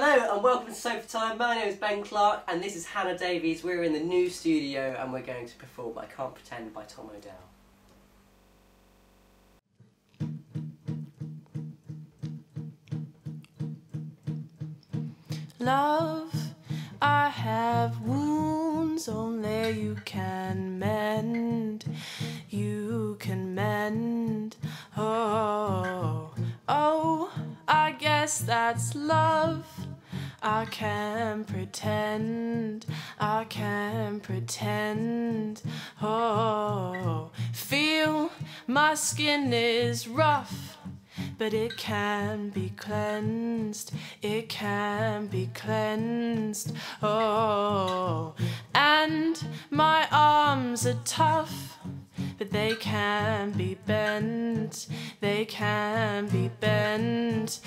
Hello and welcome to Sofa Time. My name is Ben Clark and this is Hannah Davies. We're in the new studio and we're going to perform I Can't Pretend by Tom Odell. Love, I have wounds only you can mend. You can mend. Oh, oh, I guess that's love. I can pretend, I can pretend. Oh, feel my skin is rough but it can be cleansed, it can be cleansed. Oh, and my arms are tough, but they can be bent, they can be bent.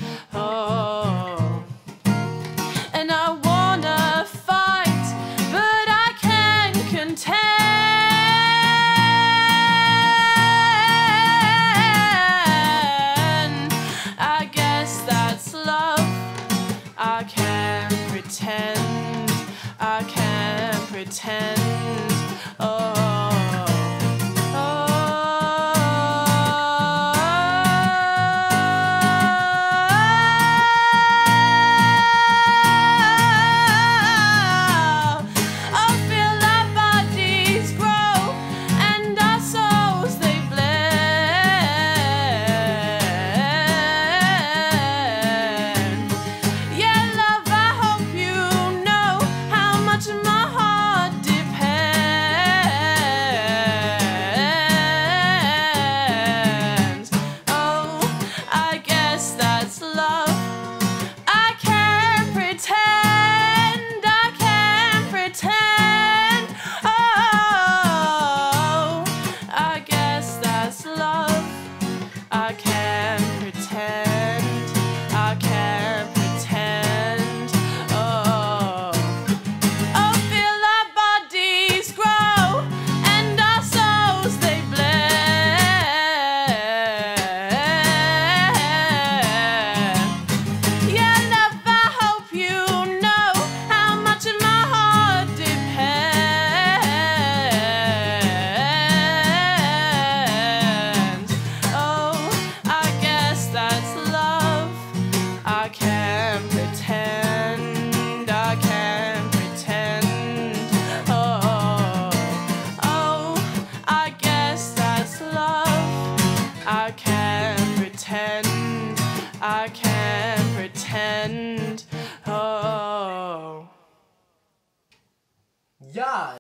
Pretend. I can't pretend. Pretend. Oh. Yeah!